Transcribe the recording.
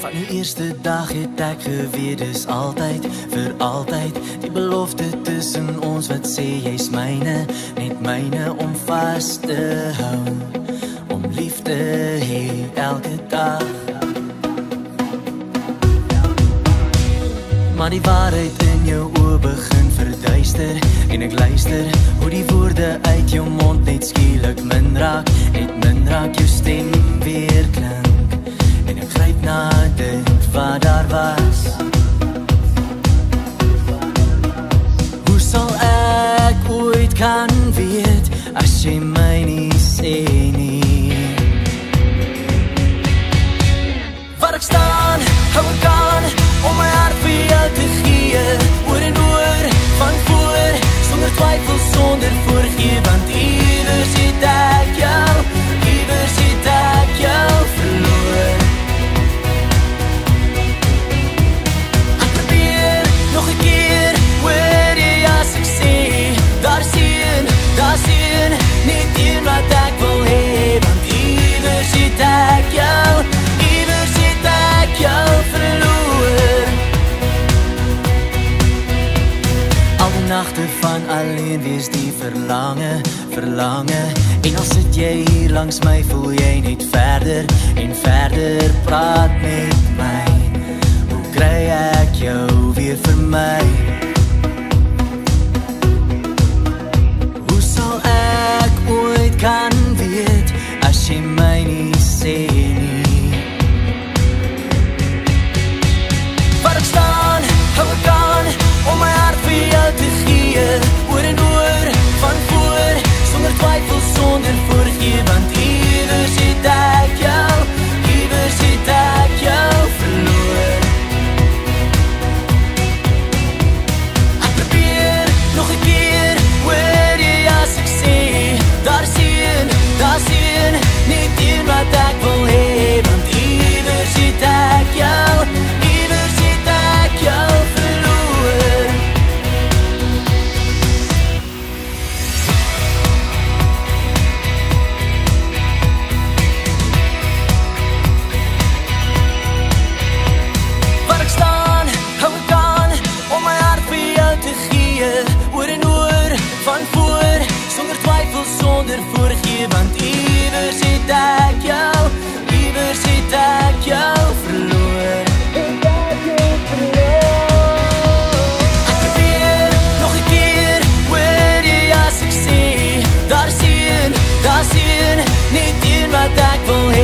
Van die eerste dag het ek geweet dis altyd vir altyd die belofte tussen ons. Wat sê jy's myne net myne om vas te hou om liefde hê elke dag. Maar die waarheid in jou oë begin verduister en ek luister hoe die woorde uit jou mond net skielik min raak, net min raak jou stem weer klink כאן ויד השם Al die nachte van alleen wees die verlange, verlange En al sit jy hier langs my, voel jy net verder en verder praat met my Hoe kry ek jou weer vir my? yeah. tree oor en oor van voor sonder twyfel sonder voorgee want iewers het ek jou iewers het ek jou verloor. Daar sien, daar sien, nie teen wat ek wil hê